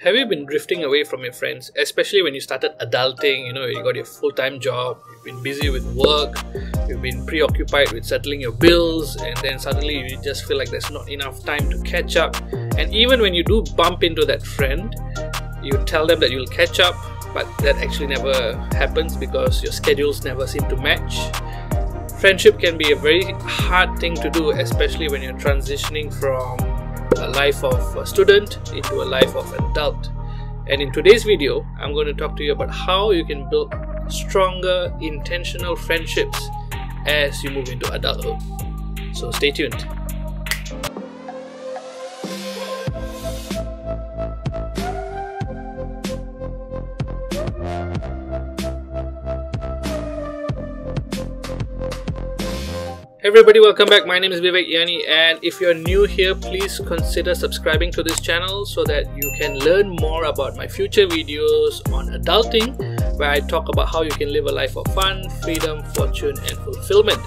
Have you been drifting away from your friends, especially when you started adulting? You know, you got your full time job, you've been busy with work, you've been preoccupied with settling your bills, and then suddenly you just feel like there's not enough time to catch up. And even when you do bump into that friend, you tell them that you'll catch up, but that actually never happens because your schedules never seem to match. Friendship can be a very hard thing to do, especially when you're transitioning from a life of a student into a life of an adult. And in today's video, I'm going to talk to you about how you can build stronger, intentional friendships as you move into adulthood. So stay tuned. Everybody, welcome back. My name is Vivek Iyyani, and if you're new here, please consider subscribing to this channel so that you can learn more about my future videos on adulting, where I talk about how you can live a life of fun, freedom, fortune, and fulfillment.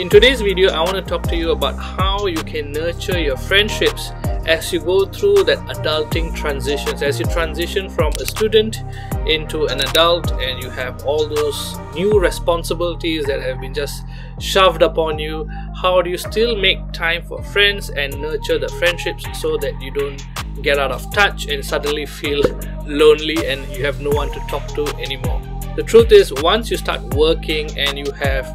In today's video, I want to talk to you about how you can nurture your friendships as you go through that adulting transitions, as you transition from a student into an adult and you have all those new responsibilities that have been just shoved upon you. How do you still make time for friends and nurture the friendships so that you don't get out of touch and suddenly feel lonely and you have no one to talk to anymore? The truth is, once you start working and you have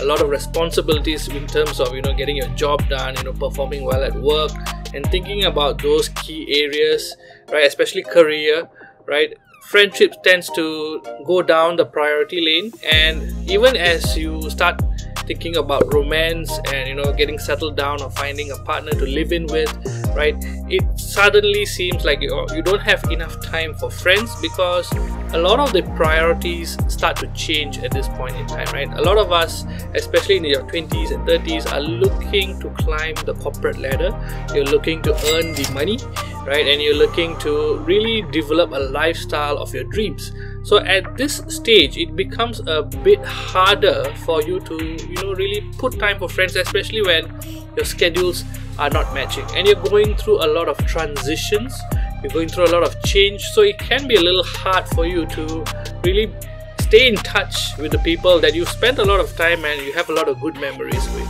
a lot of responsibilities in terms of you know getting your job done you know performing well at work and thinking about those key areas right especially career right friendship tends to go down the priority lane. And even as you start thinking about romance and you know getting settled down or finding a partner to live in with right? It suddenly seems like you you don't have enough time for friends because a lot of the priorities start to change at this point in time right? A lot of us especially in your 20s and 30s are looking to climb the corporate ladder. You're looking to earn the money right? And you're looking to really develop a lifestyle of your dreams. So at this stage it becomes a bit harder for you to you know really put time for friends especially when your schedules are not matching. And you're going through a lot of transitions. You're going through a lot of change. So it can be a little hard for you to really stay in touch with the people that you spent a lot of time and you have a lot of good memories with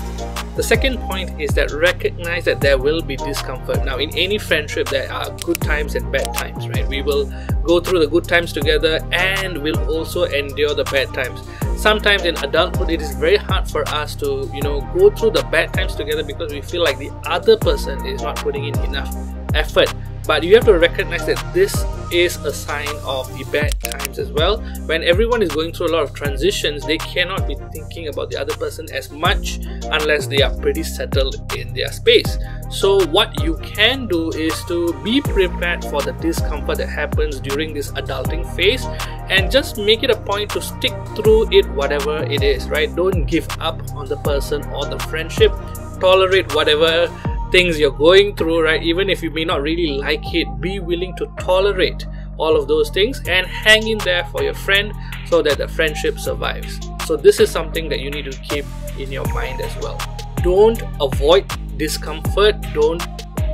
the second point is that recognize that there will be discomfort. Now, in any friendship, there are good times and bad times, right? We will go through the good times together and we'll also endure the bad times. Sometimes in adulthood, it is very hard for us to, you know, go through the bad times together because we feel like the other person is not putting in enough effort but you have to recognize that this is a sign of the bad times as well. When everyone is going through a lot of transitions they cannot be thinking about the other person as much unless they are pretty settled in their space. So what you can do is to be prepared for the discomfort that happens during this adulting phase and just make it a point to stick through it whatever it is right? Don't give up on the person or the friendship. Tolerate whatever things you're going through, right? Even if you may not really like it, be willing to tolerate all of those things and hang in there for your friend so that the friendship survives. So, this is something that you need to keep in your mind as well. Don't avoid discomfort, don't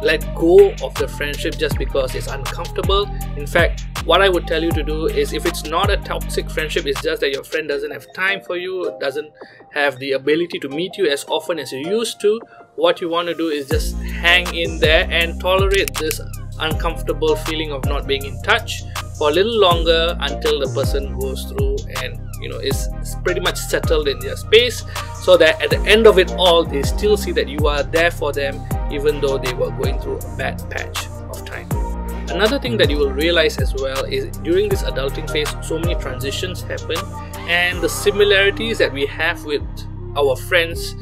let go of the friendship just because it's uncomfortable. In fact, what I would tell you to do is if it's not a toxic friendship, it's just that your friend doesn't have time for you, doesn't have the ability to meet you as often as you used to, what you want to do is just hang in there and tolerate this uncomfortable feeling of not being in touch for a little longer until the person goes through and you know is pretty much settled in their space so that at the end of it all they still see that you are there for them even though they were going through a bad patch of time. Another thing that you will realize as well is during this adulting phase so many transitions happen and the similarities that we have with our friends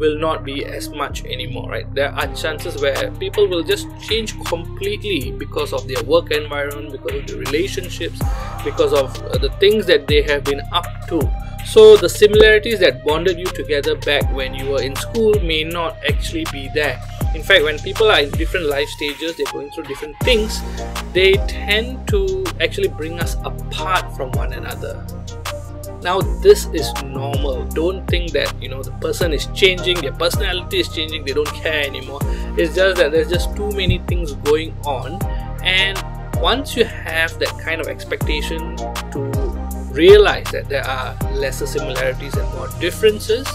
will not be as much anymore right? There are chances where people will just change completely because of their work environment because of the relationships because of the things that they have been up to so the similarities that bonded you together back when you were in school may not actually be there. In fact when people are in different life stages they're going through different things they tend to actually bring us apart from one another. Now this is normal. Don't think that you know the person is changing their personality is changing they don't care anymore. It's just that there's just too many things going on. And once you have that kind of expectation to realize that there are lesser similarities and more differences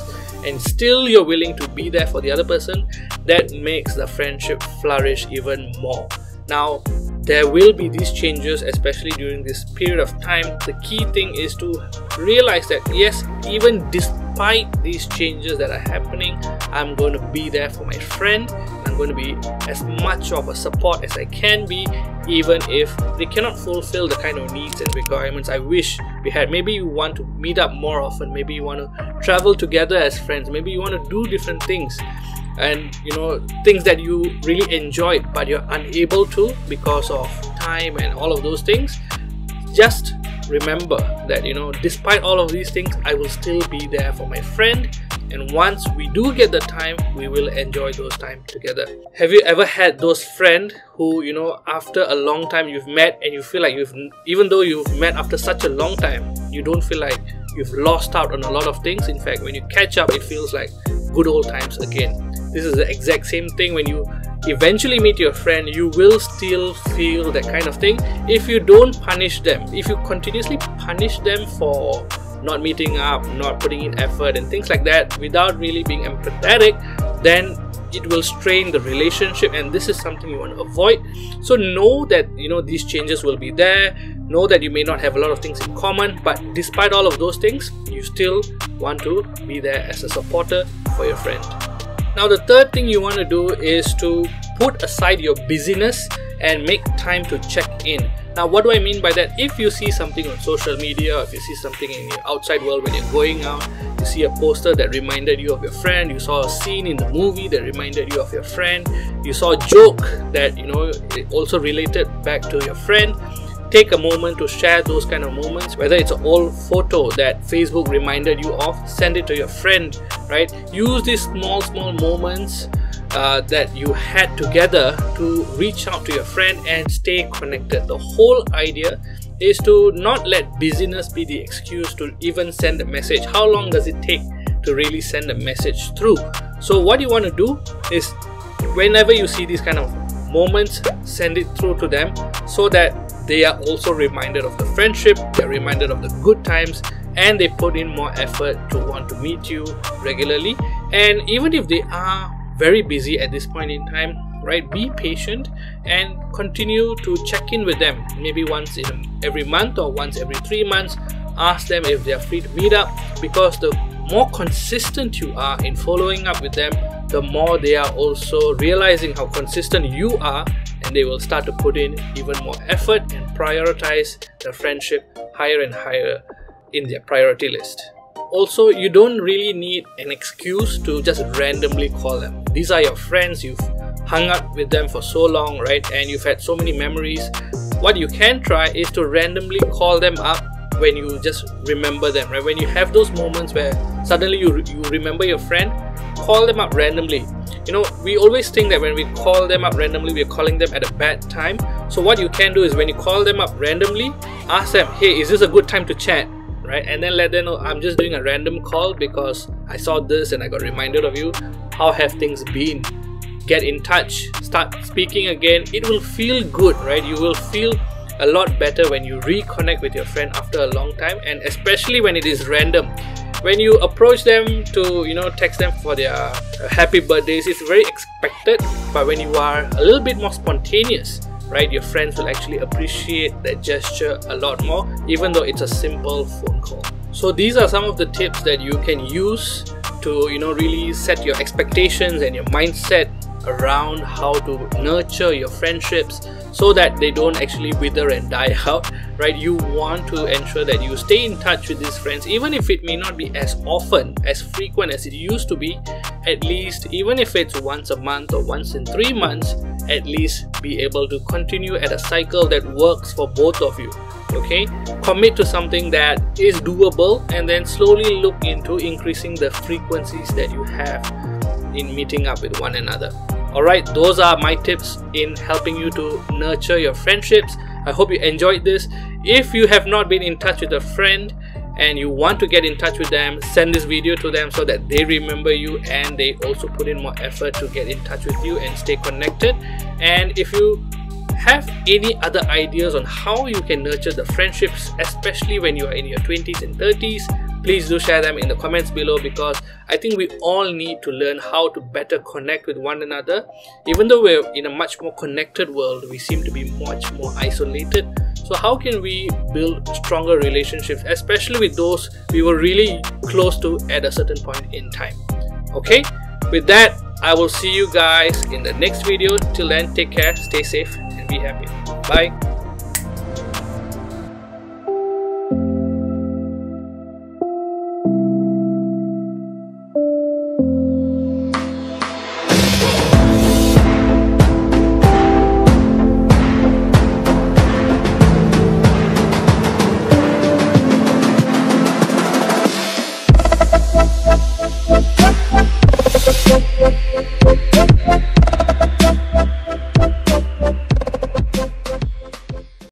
and still you're willing to be there for the other person that makes the friendship flourish even more. Now there will be these changes especially during this period of time. The key thing is to realize that yes even despite these changes that are happening i'm going to be there for my friend i'm going to be as much of a support as i can be even if they cannot fulfill the kind of needs and requirements i wish we had. Maybe you want to meet up more often. Maybe you want to travel together as friends. Maybe you want to do different things and you know things that you really enjoy but you're unable to because of time and all of those things. Just remember that you know despite all of these things i will still be there for my friend and once we do get the time we will enjoy those time together. Have you ever had those friend who you know after a long time you've met and you feel like you've even though you've met after such a long time you don't feel like you've lost out on a lot of things? In fact when you catch up it feels like good old times again. This is the exact same thing. When you eventually meet your friend you will still feel that kind of thing. If you don't punish them if you continuously punish them for not meeting up not putting in effort and things like that without really being empathetic then it will strain the relationship and this is something you want to avoid. So know that you know these changes will be there. Know that you may not have a lot of things in common but despite all of those things you still want to be there as a supporter for your friend. Now the third thing you want to do is to put aside your busyness and make time to check in. Now what do I mean by that? If you see something on social media, if you see something in your outside world when you're going out, you see a poster that reminded you of your friend, you saw a scene in the movie that reminded you of your friend, you saw a joke that you know also related back to your friend, take a moment to share those kind of moments whether it's an old photo that facebook reminded you of send it to your friend right use these small small moments uh, that you had together to reach out to your friend and stay connected. The whole idea is to not let busyness be the excuse to even send a message. How long does it take to really send a message through? So what you want to do is whenever you see these kind of moments send it through to them so that they are also reminded of the friendship, they're reminded of the good times, and they put in more effort to want to meet you regularly. And even if they are very busy at this point in time, right, be patient and continue to check in with them maybe once in every month or once every three months. Ask them if they are free to meet up because the more consistent you are in following up with them, the more they are also realizing how consistent you are and they will start to put in even more effort and prioritize the friendship higher and higher in their priority list. Also, you don't really need an excuse to just randomly call them. These are your friends, you've hung out with them for so long, right? And you've had so many memories. What you can try is to randomly call them up when you just remember them, right? When you have those moments where suddenly you, you remember your friend, call them up randomly you know we always think that when we call them up randomly we're calling them at a bad time so what you can do is when you call them up randomly ask them hey is this a good time to chat right and then let them know i'm just doing a random call because i saw this and i got reminded of you. How have things been? Get in touch. Start speaking again. It will feel good right? You will feel a lot better when you reconnect with your friend after a long time and especially when it is random. When you approach them to you know text them for their uh, happy birthdays it's very expected. But when you are a little bit more spontaneous right your friends will actually appreciate that gesture a lot more even though it's a simple phone call so these are some of the tips that you can use to you know really set your expectations and your mindset around how to nurture your friendships so that they don't actually wither and die out right? You want to ensure that you stay in touch with these friends even if it may not be as often as frequent as it used to be at least even if it's once a month or once in three months at least be able to continue at a cycle that works for both of you okay commit to something that is doable and then slowly look into increasing the frequencies that you have in meeting up with one another Alright, those are my tips in helping you to nurture your friendships. I hope you enjoyed this. If you have not been in touch with a friend and you want to get in touch with them, send this video to them so that they remember you and they also put in more effort to get in touch with you and stay connected. And if you have any other ideas on how you can nurture the friendships, especially when you are in your 20s and 30s, please do share them in the comments below because I think we all need to learn how to better connect with one another. Even though we're in a much more connected world, we seem to be much more isolated. So, how can we build stronger relationships, especially with those we were really close to at a certain point in time? Okay, with that, I will see you guys in the next video. Till then, take care, stay safe, be happy. Bye.